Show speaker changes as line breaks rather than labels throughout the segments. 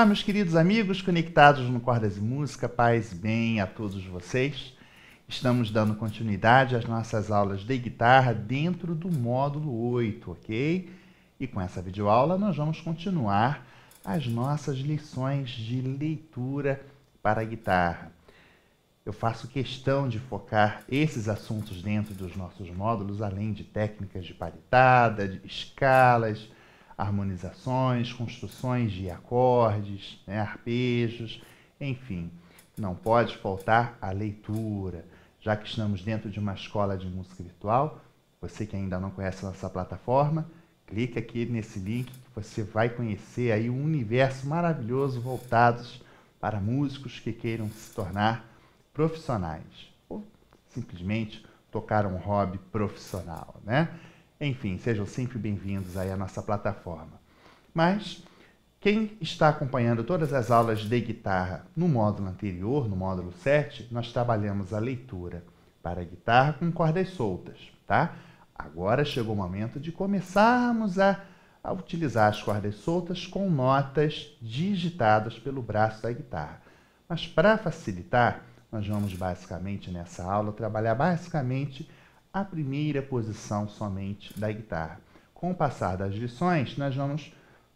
Olá, meus queridos amigos conectados no Cordas e Música, paz e bem a todos vocês. Estamos dando continuidade às nossas aulas de guitarra dentro do módulo 8, ok? E com essa videoaula nós vamos continuar as nossas lições de leitura para guitarra. Eu faço questão de focar esses assuntos dentro dos nossos módulos, além de técnicas de palitada, de escalas, harmonizações, construções de acordes, né, arpejos, enfim. Não pode faltar a leitura. Já que estamos dentro de uma escola de música virtual, você que ainda não conhece a nossa plataforma, clique aqui nesse link que você vai conhecer aí um universo maravilhoso voltados para músicos que queiram se tornar profissionais ou simplesmente tocar um hobby profissional, né? Enfim, sejam sempre bem-vindos aí à nossa plataforma. Mas quem está acompanhando todas as aulas de guitarra no módulo anterior, no módulo 7, nós trabalhamos a leitura para a guitarra com cordas soltas, tá? Agora chegou o momento de começarmos a, a utilizar as cordas soltas com notas digitadas pelo braço da guitarra. Mas para facilitar, nós vamos basicamente nessa aula trabalhar basicamente a primeira posição somente da guitarra. Com o passar das lições, nós vamos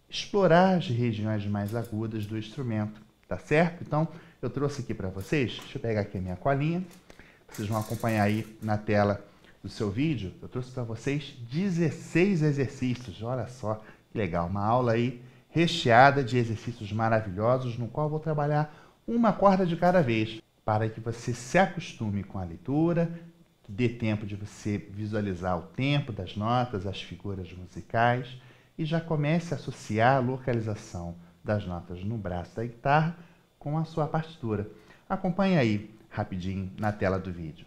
explorar as regiões mais agudas do instrumento, tá certo? Então, eu trouxe aqui para vocês, deixa eu pegar aqui a minha colinha, vocês vão acompanhar aí na tela do seu vídeo, eu trouxe para vocês 16 exercícios, olha só que legal, uma aula aí recheada de exercícios maravilhosos, no qual vou trabalhar uma corda de cada vez, para que você se acostume com a leitura, dê tempo de você visualizar o tempo das notas, as figuras musicais e já comece a associar a localização das notas no braço da guitarra com a sua partitura. Acompanhe aí rapidinho na tela do vídeo.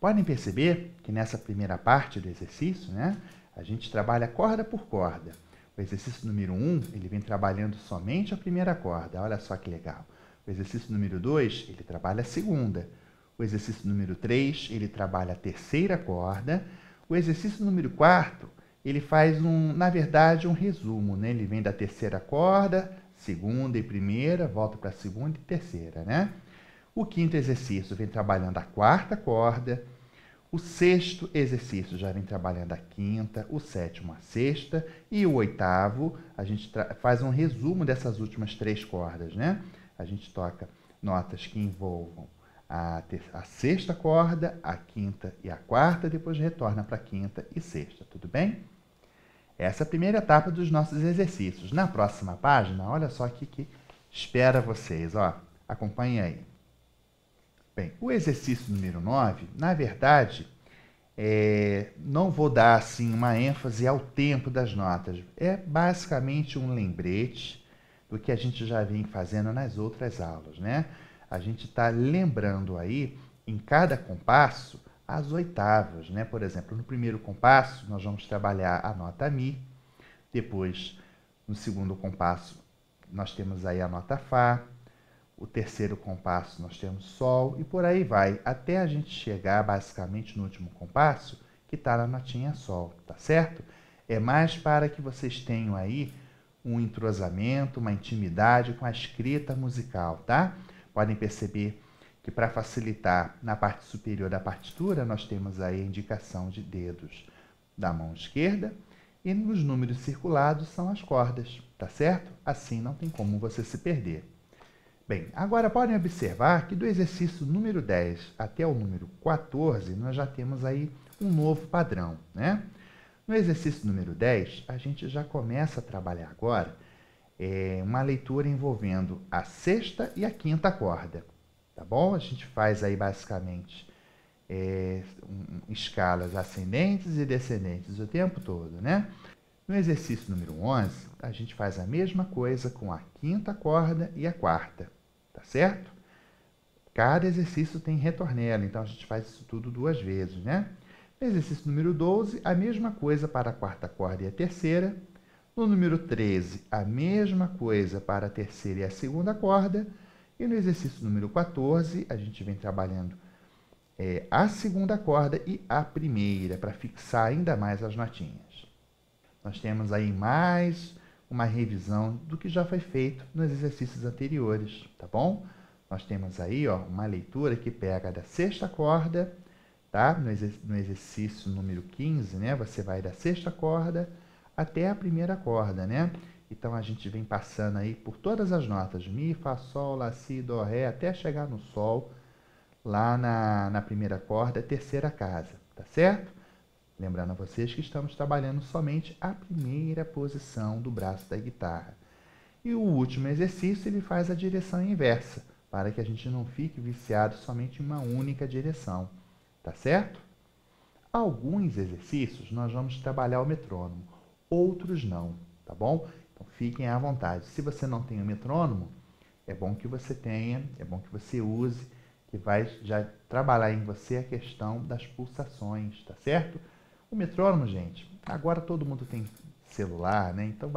Podem perceber que nessa primeira parte do exercício, né, a gente trabalha corda por corda. O exercício número 1, um, ele vem trabalhando somente a primeira corda. Olha só que legal. O exercício número 2, ele trabalha a segunda. O exercício número 3, ele trabalha a terceira corda. O exercício número 4, ele faz um, na verdade, um resumo, né? Ele vem da terceira corda, segunda e primeira, volta para a segunda e terceira, né? O quinto exercício vem trabalhando a quarta corda. O sexto exercício já vem trabalhando a quinta, o sétimo a sexta e o oitavo a gente faz um resumo dessas últimas três cordas, né? A gente toca notas que envolvam a, a sexta corda, a quinta e a quarta, depois retorna para a quinta e sexta, tudo bem? Essa é a primeira etapa dos nossos exercícios. Na próxima página, olha só o que espera vocês, ó. Acompanhe aí. Bem, o exercício número 9, na verdade, é, não vou dar assim uma ênfase ao tempo das notas. É basicamente um lembrete do que a gente já vem fazendo nas outras aulas, né? A gente está lembrando aí, em cada compasso, as oitavas. Né? Por exemplo, no primeiro compasso, nós vamos trabalhar a nota Mi. Depois, no segundo compasso, nós temos aí a nota Fá. O terceiro compasso, nós temos Sol. E por aí vai, até a gente chegar, basicamente, no último compasso, que está na notinha Sol. Tá certo? É mais para que vocês tenham aí um entrosamento, uma intimidade com a escrita musical, tá? Podem perceber que para facilitar na parte superior da partitura, nós temos aí a indicação de dedos da mão esquerda e nos números circulados são as cordas, tá certo? Assim não tem como você se perder. Bem, agora podem observar que do exercício número 10 até o número 14, nós já temos aí um novo padrão, né? No exercício número 10, a gente já começa a trabalhar agora é uma leitura envolvendo a sexta e a quinta corda, tá bom? A gente faz aí basicamente é, um, escalas ascendentes e descendentes o tempo todo, né? No exercício número 11, a gente faz a mesma coisa com a quinta corda e a quarta, tá certo? Cada exercício tem retornelo, então a gente faz isso tudo duas vezes, né? No exercício número 12, a mesma coisa para a quarta corda e a terceira, no número 13, a mesma coisa para a terceira e a segunda corda. E no exercício número 14, a gente vem trabalhando é, a segunda corda e a primeira, para fixar ainda mais as notinhas. Nós temos aí mais uma revisão do que já foi feito nos exercícios anteriores, tá bom? Nós temos aí ó, uma leitura que pega da sexta corda, tá? No, exercício número 15, né? Você vai da sexta corda até a primeira corda, né? Então a gente vem passando aí por todas as notas, Mi, Fá, Sol, Lá, Si, Dó, Ré, até chegar no Sol, lá na, na primeira corda, terceira casa, tá certo? Lembrando a vocês que estamos trabalhando somente a primeira posição do braço da guitarra. E o último exercício ele faz a direção inversa, para que a gente não fique viciado somente em uma única direção, tá certo? Alguns exercícios nós vamos trabalhar o metrônomo, outros não, tá bom? Então fiquem à vontade. Se você não tem o metrônomo, é bom que você tenha, é bom que você use, que vai já trabalhar em você a questão das pulsações, tá certo? O metrônomo, gente, agora todo mundo tem celular, né? Então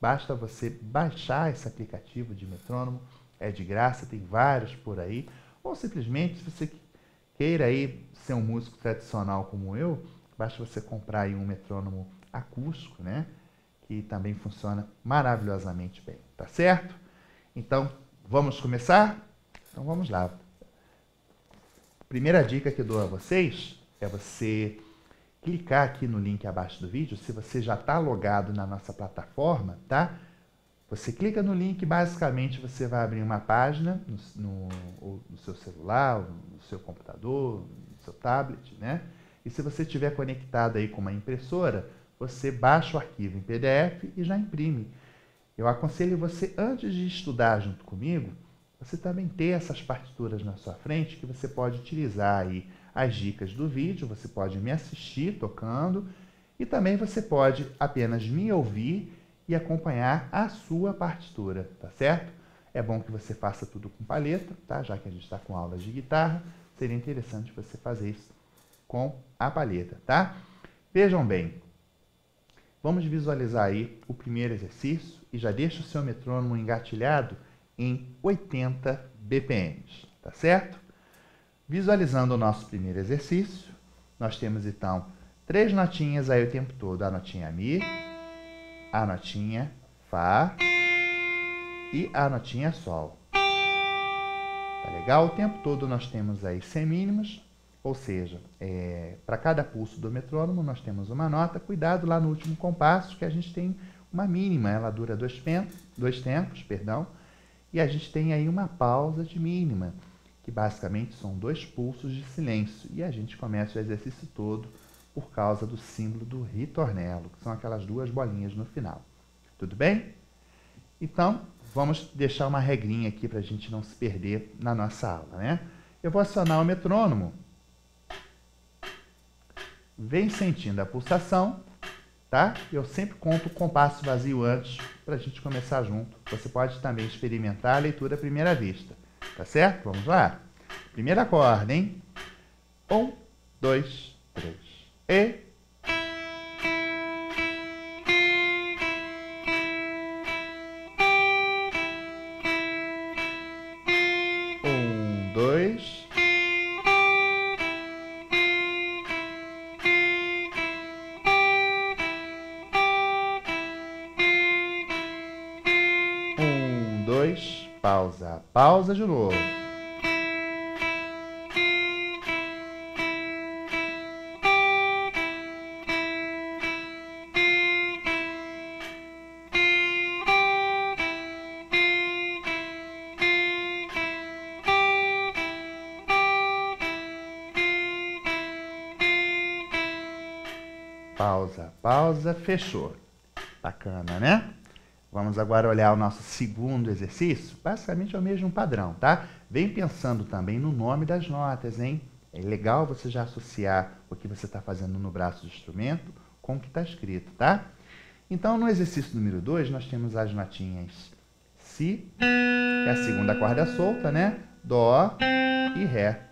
basta você baixar esse aplicativo de metrônomo, é de graça, tem vários por aí. Ou simplesmente, se você queira aí ser um músico tradicional como eu, basta você comprar aí um metrônomo acústico, né? Que também funciona maravilhosamente bem, tá certo? Então, vamos começar? Então vamos lá. Primeira dica que eu dou a vocês é você clicar aqui no link abaixo do vídeo, se você já está logado na nossa plataforma, tá? Você clica no link, basicamente você vai abrir uma página no, no, no seu celular, no seu computador, no seu tablet, né? E se você estiver conectado aí com uma impressora, você baixa o arquivo em PDF e já imprime. Eu aconselho você, antes de estudar junto comigo, você também ter essas partituras na sua frente que você pode utilizar aí as dicas do vídeo, você pode me assistir tocando e também você pode apenas me ouvir e acompanhar a sua partitura, tá certo? É bom que você faça tudo com palheta, tá? Já que a gente está com aulas de guitarra, seria interessante você fazer isso com a palheta, tá? Vejam bem, vamos visualizar aí o primeiro exercício e já deixa o seu metrônomo engatilhado em 80 BPMs, tá certo? Visualizando o nosso primeiro exercício, nós temos então três notinhas aí o tempo todo. A notinha Mi, a notinha Fá e a notinha Sol. Tá legal? O tempo todo nós temos aí semínimas, ou seja, é, para cada pulso do metrônomo nós temos uma nota. Cuidado lá no último compasso que a gente tem uma mínima, ela dura dois tempos, dois tempos, perdão, e a gente tem aí uma pausa de mínima que basicamente são dois pulsos de silêncio, e a gente começa o exercício todo por causa do símbolo do ritornelo, que são aquelas duas bolinhas no final. Tudo bem? Então, vamos deixar uma regrinha aqui para a gente não se perder na nossa aula, né? Eu vou acionar o metrônomo. Vem sentindo a pulsação, tá? Eu sempre conto o compasso vazio antes para a gente começar junto. Você pode também experimentar a leitura à primeira vista. Tá certo? Vamos lá? Primeira corda, hein? Um, dois, três. E. Pausa. Pausa de novo. Pausa, pausa, fechou. Bacana, né? Vamos agora olhar o nosso segundo exercício. Basicamente é o mesmo padrão, tá? Vem pensando também no nome das notas, hein? É legal você já associar o que você está fazendo no braço do instrumento com o que está escrito, tá? Então, no exercício número 2, nós temos as notinhas Si, que é a segunda corda solta, né? Dó e Ré.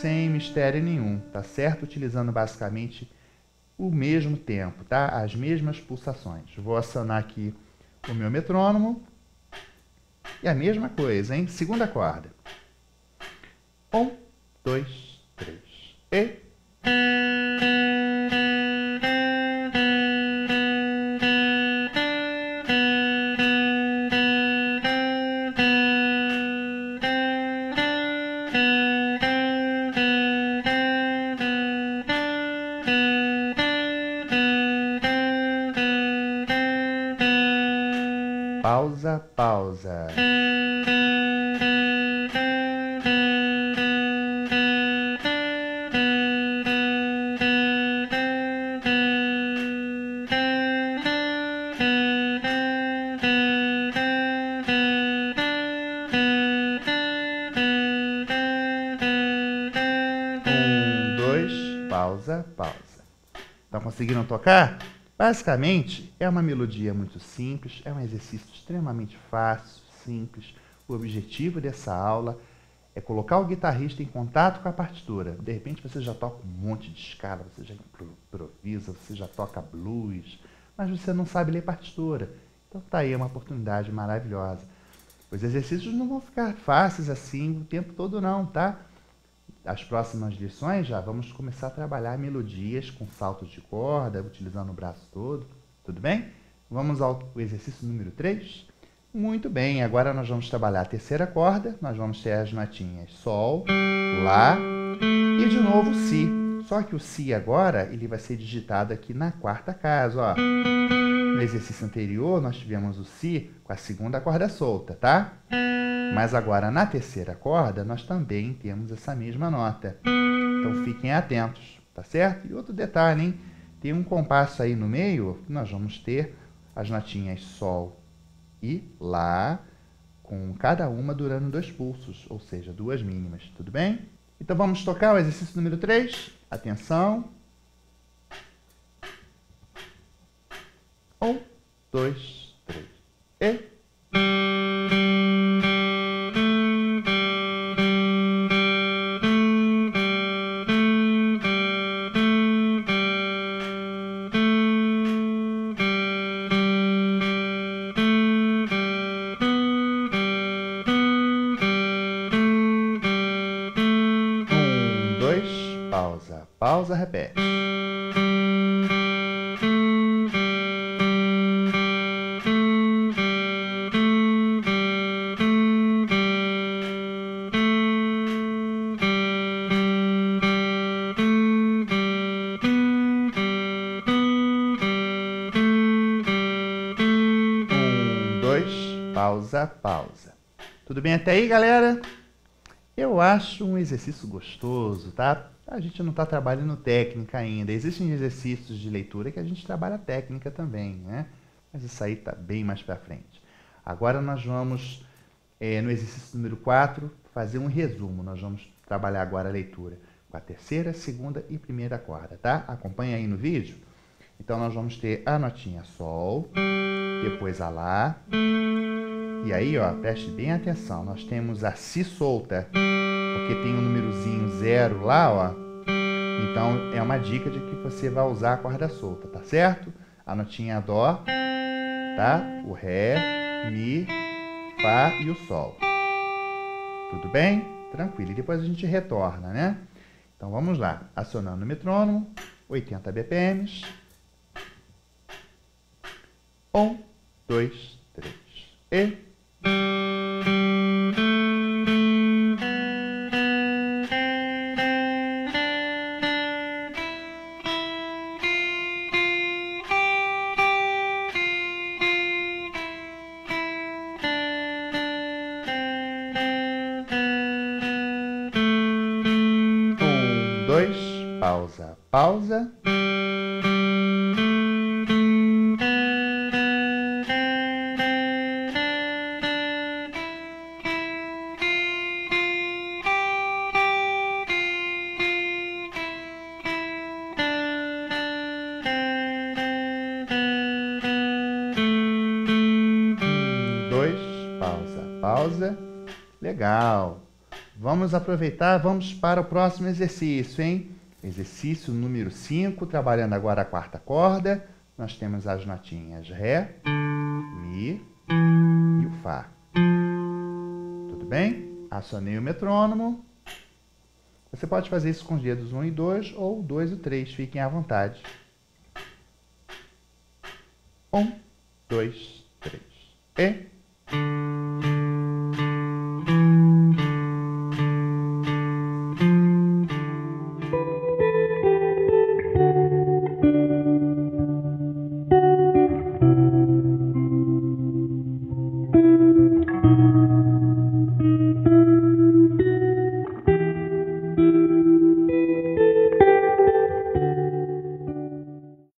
Sem mistério nenhum, tá certo? Utilizando basicamente o mesmo tempo, tá? As mesmas pulsações. Vou acionar aqui o meu metrônomo. E a mesma coisa, hein? Segunda corda. Um, dois, três. E. pausa. Um, dois, pausa, pausa. Estão conseguindo tocar? Basicamente, é uma melodia muito simples, é um exercício extremamente fácil, simples. O objetivo dessa aula é colocar o guitarrista em contato com a partitura. De repente você já toca um monte de escala, você já improvisa, você já toca blues, mas você não sabe ler partitura. Então tá aí uma oportunidade maravilhosa. Os exercícios não vão ficar fáceis assim o tempo todo não, tá? As próximas lições já vamos começar a trabalhar melodias com saltos de corda, utilizando o braço todo, tudo bem? Vamos ao exercício número 3? Muito bem, agora nós vamos trabalhar a terceira corda, nós vamos ter as notinhas Sol, Lá e de novo Si. Só que o Si agora, ele vai ser digitado aqui na quarta casa, ó. No exercício anterior, nós tivemos o Si com a segunda corda solta, tá? Mas agora, na terceira corda, nós também temos essa mesma nota. Então, fiquem atentos, tá certo? E outro detalhe, hein? Tem um compasso aí no meio, nós vamos ter as notinhas Sol e Lá, com cada uma durando dois pulsos, ou seja, duas mínimas, tudo bem? Então, vamos tocar o exercício número 3. Atenção. Um, dois, pausa. Tudo bem até aí, galera? Eu acho um exercício gostoso, tá? A gente não está trabalhando técnica ainda. Existem exercícios de leitura que a gente trabalha técnica também, né? Mas isso aí está bem mais para frente. Agora nós vamos, eh, no exercício número 4, fazer um resumo. Nós vamos trabalhar agora a leitura com a terceira, segunda e primeira corda, tá? Acompanha aí no vídeo. Então nós vamos ter a notinha Sol, depois a Lá, e aí, ó, preste bem atenção, nós temos a Si solta, porque tem um númerozinho zero lá, ó. Então, é uma dica de que você vai usar a corda solta, tá certo? A notinha Dó, tá? O Ré, Mi, Fá e o Sol. Tudo bem? Tranquilo. E depois a gente retorna, né? Então, vamos lá. Acionando o metrônomo, 80 BPMs. Um, dois, três. E... pausa, pausa. Dois, pausa, pausa. Legal. Vamos aproveitar, vamos para o próximo exercício, hein? Exercício número 5, trabalhando agora a quarta corda. Nós temos as notinhas Ré, Mi e o Fá. Tudo bem? Acionei o metrônomo. Você pode fazer isso com os dedos 1 e 2 ou 2 e 3, fiquem à vontade. 1, 2, 3 e...